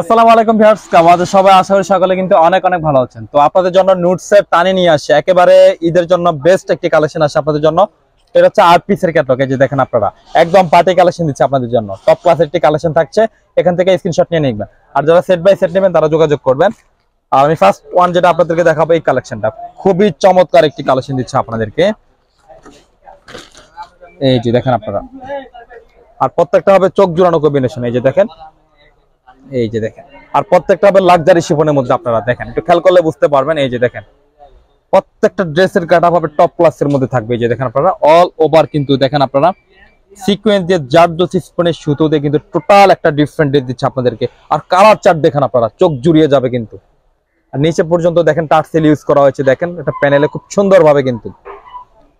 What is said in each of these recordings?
আসসালামু আলাইকুম ভিউয়ার্স আমাদের সবাই? আশা করি সকলে কিন্তু অনেক অনেক ভালো আছেন। তো আপনাদের জন্য নুট সেট টানে নিয়ে আসে। একেবারে ঈদের জন্য বেস্ট একটি কালেকশন আসে আপনাদের জন্য। এটা হচ্ছে আট পিসের ক্যাটলগ এই যে দেখেন আপনারা। একদম পার্টি কালেকশন দিচ্ছে আপনাদের জন্য। টপ ক্লাসের একটি কালেকশন থাকছে। এখান থেকে স্ক্রিনশট নিয়ে নিবেন। আর যারা সেট বাই সেট নেবেন, তারা যোগাযোগ করবেন। আর আমি ফার্স্ট ওয়ান যেটা আপনাদেরকে দেখাবো, এই কালেকশনটা খুবই চমৎকার একটি কালেকশন দিচ্ছে আপনাদেরকে। এই যে দেখেন আপনারা। আর প্রত্যেকটা হবে চোখ জোড়ানো কম্বিনেশন এই যে দেখেন। এই যে দেখেন। আর প্রত্যেকটা হবে লাক্সারি শিফনের মধ্যে আপনারা দেখেন। একটু খেয়াল করলে বুঝতে পারবেন, এই যে দেখেন। প্রত্যেকটা ড্রেসের কাটা হবে টপ ক্লাসের মধ্যে থাকবে, এই যে দেখেন আপনারা। অল ওভার কিন্তু দেখেন আপনারা। সিকোয়েন্স দিয়ে জারদো সিস্পনের সুতো দিয়ে কিন্তু টোটাল একটা ডিফারেন্ট ড্রেস দিচ্ছে আপনাদেরকে। আর কালার চার্ট দেখেন আপনারা, চোখ জুড়িয়ে যাবে কিন্তু। আর নিচে পর্যন্ত দেখেন টার্সেল ইউজ করা হয়েছে, দেখেন। এটা প্যানেলে খুব সুন্দরভাবে কিন্তু।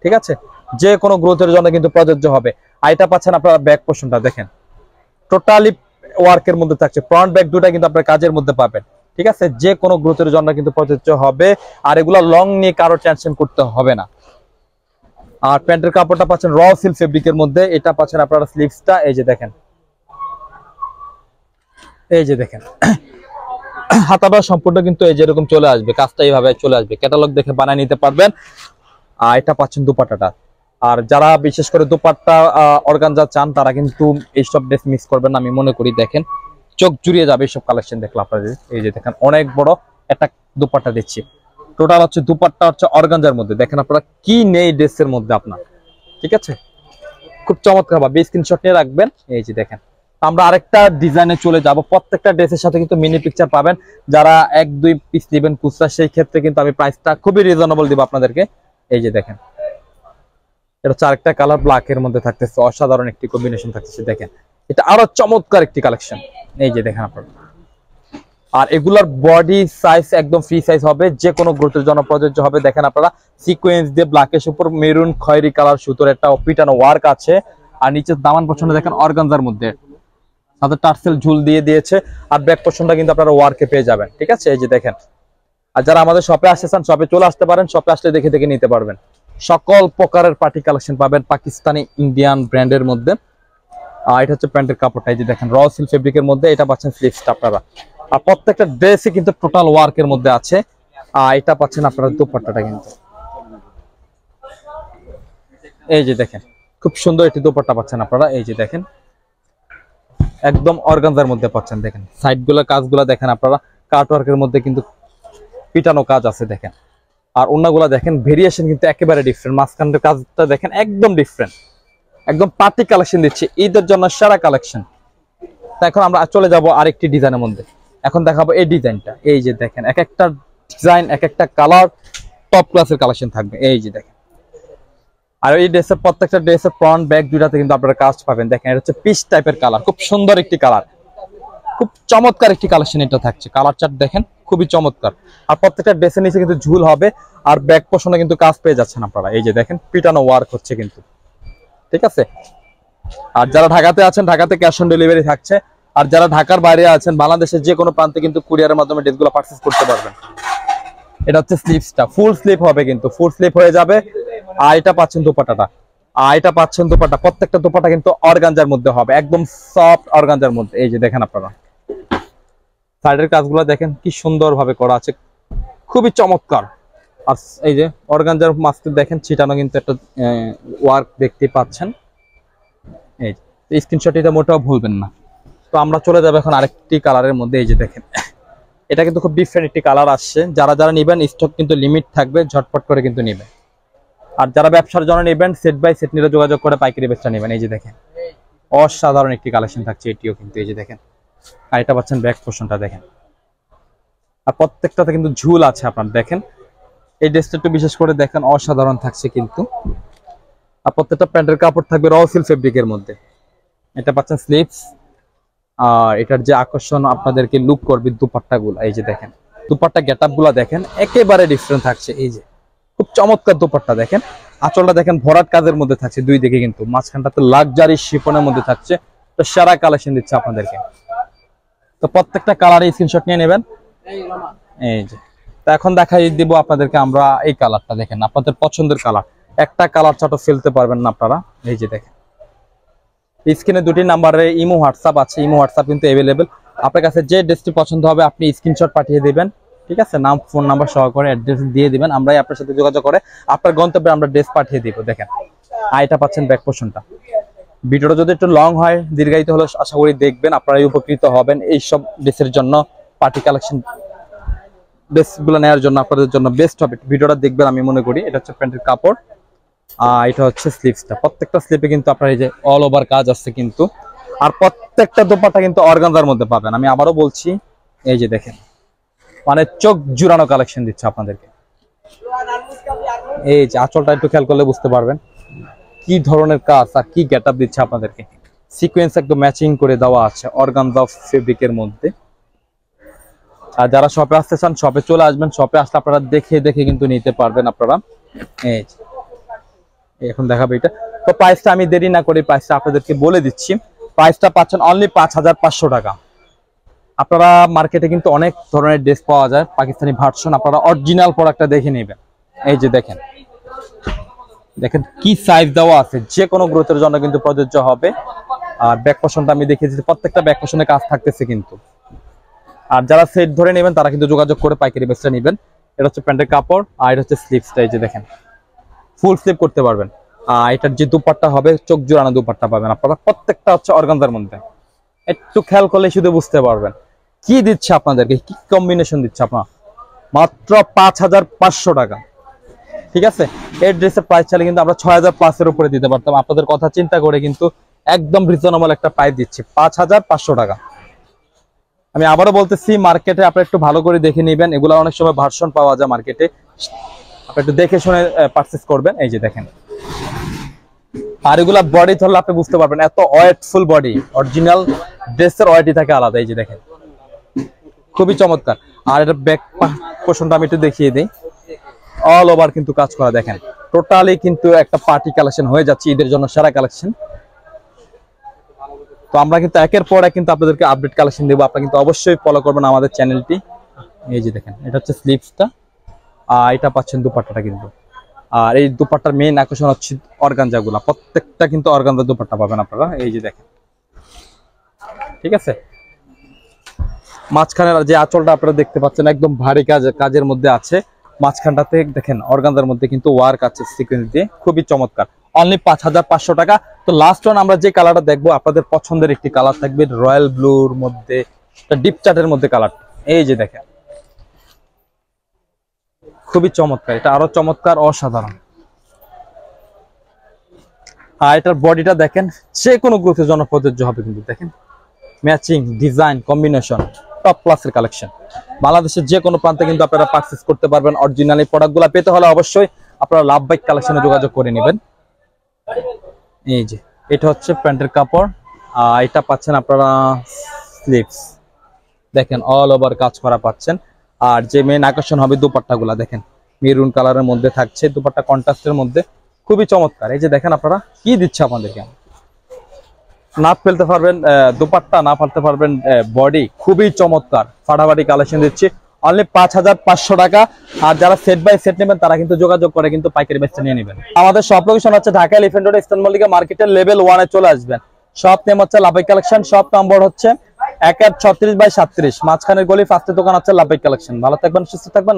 ঠিক আছে? যে কোনো গ্রোথের জন্য কিন্তু প্রযোজ্য হবে। আইটা পাচ্ছেন আপনারা ব্যাক পোর্শনটা দেখেন। টোটালি ওয়ার্কের মধ্যে থাকছে। ফ্রন্ট ব্যাক দুটা কিন্তু আপনার কাজের মধ্যে পাবেন। ঠিক আছে? যে কোনো গ্রোথের জন্য কিন্তু প্রযোজ্য হবে। আর এগুলো লং নিয়ে কারও টেনশন করতে হবে না। আর প্যান্টের কাপড়টা পাচ্ছেন র সিল্ক ফেব্রিকের মধ্যে। এটা পাচ্ছেন আপনারা স্লিভসটা এই যে দেখেন। এই যে দেখেন। হাতাটা সম্পূর্ণ কিন্তু এই যেরকম চলে আসবে। কাজটা এইভাবে চলে আসবে। ক্যাটালগ দেখে বানিয়ে নিতে পারবেন। আর এটা পাচ্ছেন দুপাটাটা। আর যারা বিশেষ করে দুপাট্টা অর্গানজা চান, তারা কিন্তু এইসব ড্রেস মিস করবেন আমি মনে করি, দেখেন, চোখ জুড়িয়ে যাবে এইসব কালেকশন দেখলে আপনাদের। এই যে দেখেন, অনেক বড় একটা দুপাট্টা দিচ্ছি। টোটাল হচ্ছে দুপাট্টা হচ্ছে অর্গানজার মধ্যে। দেখেন আপনারা কি নেই ড্রেসের মধ্যে আপনার। ঠিক আছে? খুব চমৎকার ভাবে স্ক্রিনশট নিয়ে রাখবেন। এই যে দেখেন আমরা আরেকটা ডিজাইনে চলে যাব। প্রত্যেকটা ড্রেসের সাথে কিন্তু মিনি পিকচার পাবেন। যারা এক, দুই পিস নেবেন খুচরা সেই ক্ষেত্রে কিন্তু আমি প্রাইসটা খুবই রিজনেবল দিব আপনাদেরকে। এই যে দেখেন এটা চারটা কালার ব্ল্যাক এর মধ্যে থাকতেছে, অসাধারণ একটি কম্বিনেশন থাকতেছে, দেখেন। এটা আরও চমৎকার একটি কালেকশন এই যে দেখেন আপনারা। আর এগুলার বডি সাইজ একদম ফ্রি সাইজ হবে যে কোনো গ্রোথের জন্য প্রযোজ্য হবে। দেখেন আপনারা সিকোয়েন্স দিয়ে ব্ল্যাকের উপর মেরুন খয়েরি কালার সুতোর একটা পিটানো ওয়ার্ক আছে। আর নিচে দামান পছন্দ দেখেন অর্গানজার মধ্যে। সাথে টার্সেল ঝুল দিয়ে দিয়েছে, আর ব্যাক পোর্শনটা কিন্তু আপনারা ওয়ার্কে পেয়ে যাবেন, ঠিক আছে? এই যে দেখেন। আর যারা আমাদের শপে আসতেছেন শপে চলে আসতে পারেন শপে আসলে দেখে দেখে নিতে পারবেন। সকল প্রকারের পার্টি কালেকশন পাবেন পাকিস্তানি, ইন্ডিয়ান ব্র্যান্ডের মধ্যে। আর এটা হচ্ছে প্যান্টের কাপড়টা, এই যে দেখেন র সিল ফেব্রিকের মধ্যে এটা পাচ্ছেন স্লিপসটা আপনারা। আর প্রত্যেকটা ড্রেসে কিন্তু টোটাল ওয়ার্কের মধ্যে আছে। আর এটা পাচ্ছেন আপনারা দুপাট্টাটা কিন্তু। এই যে দেখেন, খুব সুন্দর একটি দুপাট্টা পাচ্ছেন আপনারা, এই যে দেখেন। একদম অর্গানজার মধ্যে পাচ্ছেন, দেখেন। সাইডগুলো কাজগুলো দেখেন আপনারা কাট ওয়ার্কের মধ্যে কিন্তু পিটানো কাজ আছে, দেখেন। আর অন্যগুলা দেখেন ভেরিয়েশন কিন্তু একেবারে ডিফারেন্ট মাঝখানের কাজটা দেখেন একদম ডিফারেন্ট একদম পার্টি কালেকশন দিচ্ছে, ঈদের জন্য সেরা কালেকশন তা এখন আমরা চলে যাব আরেকটি ডিজাইনের মধ্যে। এখন দেখাবো এই ডিজাইনটা এই যে দেখেন, এক একটা ডিজাইন এক একটা কালার টপ ক্লাসের কালেকশন থাকবে। এই যে দেখেন। আর এই ড্রেসের প্রত্যেকটা ড্রেসের ফ্রন্ট ব্যাক দুইটাতে কিন্তু আপনারা কাজ পাবেন। দেখেন, এটা হচ্ছে পিস টাইপের কালার খুব সুন্দর একটি কালার খুব চমৎকার একটি কালেকশন এটা থাকছে। কালার চার্ট দেখেন, খুবই চমৎকার। আর প্রত্যেকটা ড্রেসের নিচে কিন্তু ঝুল হবে, আর ব্যাক পোষণে কিন্তু কাজ পেয়ে যাচ্ছেন আপনারা। এই যে দেখেন, পিটানো ওয়ার্ক হচ্ছে কিন্তু। ঠিক আছে? আর যারা ঢাকাতে আছেন, ঢাকাতে ক্যাশ অন ডেলিভারি থাকছে। আর যারা ঢাকার বাইরে আছেন, বাংলাদেশের যে কোনো প্রান্তে কিন্তু কুরিয়ারের মাধ্যমে ড্রেসগুলো পারচেস করতে পারবেন। এটা হচ্ছে স্লিপসটা ফুল স্লিপ হবে কিন্তু। ফুল স্লিপ হয়ে যাবে। আর এটা পাচ্ছেন দোপাটাটা। আর এটা পাচ্ছেন দোপাটা। প্রত্যেকটা দোপাটা কিন্তু অর্গানজার মধ্যে হবে। একদম সফট অর্গানজার মধ্যে। এই যে দেখেন আপনারা। সাইডের কাজগুলো দেখেন কি সুন্দর ভাবে করা আছে। খুবই চমৎকার। আর এই যে অর্গানজার মাস্কে দেখেন, ছিটানো কিন্তু একটা ওয়ার্ক দেখতে পাচ্ছেন। এই যে স্ক্রিনশট এটা মোটেও ভুলবেন না। তো আমরা চলে যাব এখন আরেকটি কালারের মধ্যে, এই যে দেখেন। এটা কিন্তু খুব ডিফারেন্ট একটি কালার আসছে। যারা যারা নেবেন স্টক কিন্তু লিমিট থাকবে, ঝটপট করে কিন্তু নেবেন। আর যারা ব্যবসার জন্য নেবেন সেট বাই সেট নিলে যোগাযোগ করে পাইকারি বেচটা নেবেন। এই যে দেখেন, অসাধারণ একটি কালেকশন থাকছে এটিও কিন্তু, এই যে দেখেন। আর এটা পাচ্ছেন ব্যাক পোর্শনটা দেখেন। আর প্রত্যেকটাতে কিন্তু ঝুল আছে আপনার, দেখেন। এই ড্রেসটা একটু বিশেষ করে দেখেন, অসাধারণ থাকছে কিন্তু। আর প্রত্যেকটা প্যান্টের কাপড় থাকবে র সিল ফেব্রিকের মধ্যে। এটা পাচ্ছেন স্লিপস আর এটার যে আকর্ষণ আপনাদেরকে লুক করবে দুপাট্টা গুলা এই যে দেখেন। দুপাট্টা গেট দেখেন, একেবারে ডিফারেন্ট থাকছে, এই যে। খুব চমৎকার দুপাট্টা দেখেন। আঁচলটা দেখেন ভরাট কাজের মধ্যে থাকছে, দুই দিকে কিন্তু। মাঝখানটাতে লাক্সারি শিপনের মধ্যে থাকছে। তো সেরা কালেকশন দিচ্ছে আপনাদেরকে। তো প্রত্যেকটা কালারে স্ক্রিনশট নিয়ে নেবেন। এই যে। তো এখন দেখাই দিব আপনাদেরকে আমরা এই কালারটা দেখেন, আপনাদের পছন্দের কালার একটা কালার চাটো ফেলতে পারবেন না আপনারা। এই যে দেখেন। স্ক্রিনে দুটি নাম্বারে ইমো হোয়াটসঅ্যাপ আছে। ইমো হোয়াটসঅ্যাপ কিন্তু অ্যাভেলেবেল আপনার কাছে যে ড্রেসটি পছন্দ হবে, আপনি স্ক্রিনশট পাঠিয়ে দিবেন। ঠিক আছে? নাম ফোন নাম্বার সহকারে অ্যাড্রেস দিয়ে দিবেন। আমরাই আপনার সাথে যোগাযোগ করে আপনার গন্তব্যে আমরা ড্রেস পাঠিয়ে দিব। দেখেন আর এটা পাচ্ছেন ব্যাক পোর্শনটা ভিডিওটা যদি একটু লং হয়, দীর্ঘায়িত হলে আশা করি দেখবেন আপনারাই উপকৃত হবেন। এই সব ড্রেসের জন্য পার্টি কালেকশন ড্রেসগুলো নেওয়ার জন্য আপনাদের জন্য বেস্ট হবে। ভিডিওটা দেখবেন আমি মনে করি। এটা হচ্ছে প্যান্টের কাপড়। এটা হচ্ছে স্লিভসটা প্রত্যেকটা স্লিপে কিন্তু আপনার এই যে অল ওভার কাজ আছে কিন্তু। আর প্রত্যেকটা দোপাটা কিন্তু অর্গানজার মধ্যে পাবেন। আমি আবারও বলছি, এই যে দেখেন। মানে চোখ জুড়ানো কালেকশন দিচ্ছে আপনাদেরকে। এই যে আঁচলটা একটু খেয়াল করলে বুঝতে পারবেন। কি ধরনের কাজ আর কি গেট আপ দিচ্ছে আপনাদেরকে? সিকোয়েন্স একদম ম্যাচিং করে দেওয়া আছে অর্গানজা ফেব্রিকের মধ্যে। আর যারা শপে আসতে চান শপে চলে আসবেন শপে আসলে আপনারা দেখে দেখে কিন্তু নিতে পারবেন আপনারা। এখন দেখাবো এটা। তো প্রাইসটা আমি দেরি না করে প্রাইসটা আপনাদেরকে বলে দিচ্ছি। প্রাইসটা পাচ্ছেন অনলি পাঁচ হাজার পাঁচশো টাকা। আপনারা মার্কেটে কিন্তু অনেক ধরনের ড্রেস পাওয়া যায়, পাকিস্তানি ভার্সন আপনারা অরিজিনাল প্রোডাক্টটা দেখে নেবেন। এই যে দেখেন। দেখেন কি সাইজ দেওয়া আছে যে কোনো গ্রোথের জন্য কিন্তু প্রযোজ্য হবে। আর ব্যাক পোষণটা আমি দেখিয়েছি, প্রত্যেকটা ব্যাক পোষণে কাজ থাকতেছে কিন্তু। আর যারা সেট ধরে নেবেন, তারা কিন্তু যোগাযোগ করে পাইকারি বেচটা নেবেন। এটা হচ্ছে প্যান্টের কাপড়, আর এটা হচ্ছে স্লিপসটা এই যে দেখেন। ফুল স্লিপ করতে পারবেন। আর এটার যে দুপাট্টা হবে, চোখ জোড়ানো দুপাট্টা পাবেন আপনারা। প্রত্যেকটা হচ্ছে অর্গানজার মধ্যে। একটু খেয়াল করলে শুধু বুঝতে পারবেন। কি দিচ্ছে আপনাদেরকে? কি কম্বিনেশন দিচ্ছে আপনার? মাত্র পাঁচ হাজার পাঁচশো টাকা। ঠিক আছে? এই ড্রেসের প্রাইস চাইলে কিন্তু আমরা ছয় হাজার প্লাসের উপরে দিতে পারতাম। আপনাদের কথা চিন্তা করে কিন্তু একদম রিজনেবল একটা প্রাইস দিচ্ছি। পাঁচ হাজার পাঁচশো টাকা। আমি আবারও বলতেছি মার্কেটে আপনি একটু ভালো করে দেখে নেবেন। এগুলো অনেক সময় ভার্সন পাওয়া যায় মার্কেটে আপনি একটু দেখে শুনে পারচেস করবেন। এই যে দেখেন। আর এগুলা বডি ধরলে আপনি বুঝতে পারবেন, এত ওয়েটফুল বডি অরিজিনাল ড্রেসের ওয়েটই থাকে আলাদা। এই যে দেখেন। খুবই চমৎকার। আর এটা ব্যাক পোষণটা আমি একটু দেখিয়ে দিই। অল ওভার কিন্তু কাজ করা, দেখেন। টোটালি কিন্তু একটা পার্টি কালেকশন হয়ে যাচ্ছে, ঈদের জন্য সেরা কালেকশন তো আমরা কিন্তু একের পর কিন্তু আপনাদেরকে আপডেট কালেকশন দেবো। আপনারা কিন্তু অবশ্যই ফলো করবেন আমাদের চ্যানেলটি এই যে দেখেন, এটা হচ্ছে স্লিপসটা আর এটা পাচ্ছেন দুপাট্টাটা কিন্তু। আর এই দুপাট্টার মেইন আকর্ষণ হচ্ছে অর্গানজা গুলা প্রত্যেকটা কিন্তু অর্গানজা দুপাট্টা পাবেন আপনারা। এই যে দেখেন। ঠিক আছে? মাঝখানের যে আঁচলটা আপনারা দেখতে পাচ্ছেন, একদম ভারী কাজ কাজের মধ্যে আছে। মাঝখানটাতে দেখেন অর্গানজার মধ্যে কিন্তু ওয়ার্ক আছে সিকোয়েন্স দিয়ে, খুবই চমৎকার। অনলি পাঁচ হাজার পাঁচশো টাকা। তো লাস্ট ওয়ান আমরা যে কালারটা দেখব, আপনাদের পছন্দের একটি কালার থাকবে রয়্যাল ব্লুর মধ্যে ডিপ চার্টের মধ্যে কালার এই যে দেখেন। খুবই চমৎকার, এটা আরও চমৎকার, অসাধারণ। আর এটার বডিটা দেখেন যে কোনো গ্রুপের জন্য হবে কিন্তু, দেখেন। ম্যাচিং ডিজাইন কম্বিনেশন টপ ক্লাসের কালেকশন বাংলাদেশের যে কোনো প্রান্তে কিন্তু আপনারা পারচেস করতে পারবেন অরিজিনাল এই প্রোডাক্টগুলো পেতে হলে অবশ্যই আপনারা লাভ বাইক কালেকশনে যোগাযোগ করে নেবেন। এই যে, এটা হচ্ছে প্যান্টের কাপড়। আর এটা পাচ্ছেন আপনারা স্লিপস দেখেন অল ওভার কাজ করা পাচ্ছেন। আর যে মেন আকর্ষণ হবে দুপাট্টাগুলা, দেখেন। মেরুন কালারের মধ্যে থাকছে, দুপাট্টা কন্ট্রাস্টের মধ্যে। খুবই চমৎকার। এই যে দেখেন আপনারা, কি দিচ্ছে আপনাদেরকে? না ফেলতে পারবেন দুপাট্টা না ফেলতে পারবেন বডি খুবই চমৎকার। ফাটাফাটি কালেকশন দিচ্ছি। অনলি পাঁচ হাজার পাঁচশো টাকা। আর যারা সেট বাই সেট নেবেন, তারা কিন্তু যোগাযোগ করে কিন্তু পাইকারি বেচতে নিয়ে নেবেন। আমাদের সব লোকেশন হচ্ছে Dhaka elephant road eastern Mallika মার্কেটের লেভেল ওয়ানে চলে আসবেন। সব নেম হচ্ছে লাভাই কালেকশন সব নম্বর হচ্ছে এক এক ছত্রিশ বাই সাতত্রিশ মাঝখানের গলি ফার্স্টের দোকান হচ্ছে লাভাই কালেকশন ভালো থাকবেন, সুস্থ থাকবেন।